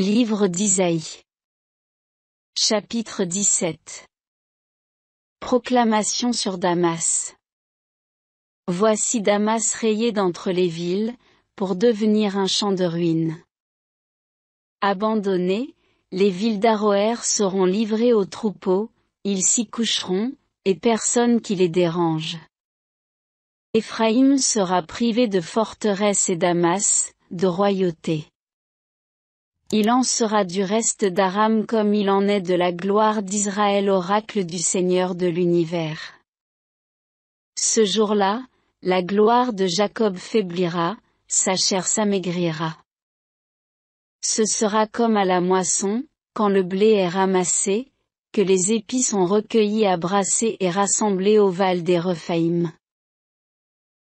Livre d'Isaïe. Chapitre 17. Proclamation sur Damas. Voici Damas rayé d'entre les villes, pour devenir un champ de ruines. Abandonnées, les villes d'Aroer seront livrées aux troupeaux, ils s'y coucheront, et personne qui les dérange. Éphraïm sera privé de forteresse et Damas, de royauté. Il en sera du reste d'Aram comme il en est de la gloire d'Israël oracle du Seigneur de l'univers. Ce jour-là, la gloire de Jacob faiblira, sa chair s'amaigrira. Ce sera comme à la moisson, quand le blé est ramassé, que les épis sont recueillis à brasser et rassemblés au val des Rephaïm.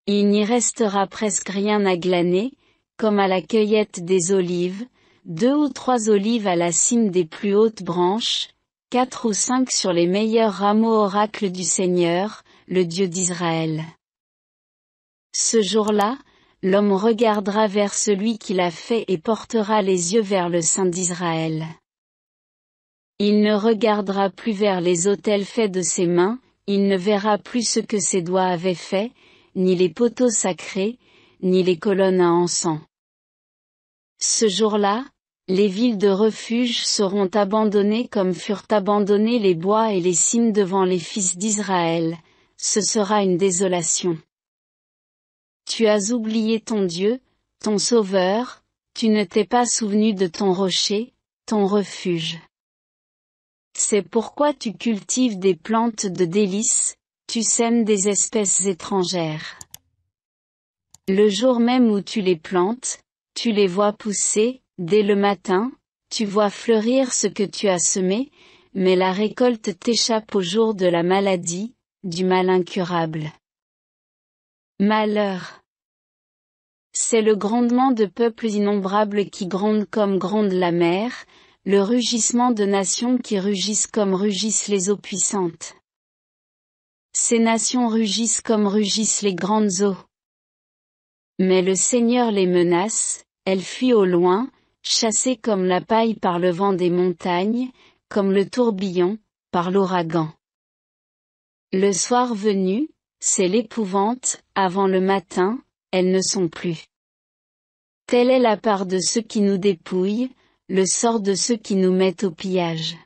Il n'y restera presque rien à glaner, comme à la cueillette des olives, deux ou trois olives à la cime des plus hautes branches, quatre ou cinq sur les meilleurs rameaux oracles du Seigneur, le Dieu d'Israël. Ce jour-là, l'homme regardera vers celui qui l'a fait et portera les yeux vers le Saint d'Israël. Il ne regardera plus vers les autels faits de ses mains, il ne verra plus ce que ses doigts avaient fait, ni les poteaux sacrés, ni les colonnes à encens. Ce jour-là, les villes de refuge seront abandonnées comme furent abandonnés les bois et les cimes devant les fils d'Israël, ce sera une désolation. Tu as oublié ton Dieu, ton Sauveur, tu ne t'es pas souvenu de ton rocher, ton refuge. C'est pourquoi tu cultives des plantes de délices, tu sèmes des espèces étrangères. Le jour même où tu les plantes, tu les vois pousser, Dès le matin, tu vois fleurir ce que tu as semé, mais la récolte t'échappe au jour de la maladie, du mal incurable. Malheur. C'est le grondement de peuples innombrables qui grondent comme gronde la mer, le rugissement de nations qui rugissent comme rugissent les eaux puissantes. Ces nations rugissent comme rugissent les grandes eaux. Mais le Seigneur les menace, elles fuient au loin, chassé comme la paille par le vent des montagnes, comme le tourbillon, par l'ouragan. Le soir venu, c'est l'épouvante, avant le matin, elles ne sont plus. Telle est la part de ceux qui nous dépouillent, le sort de ceux qui nous mettent au pillage.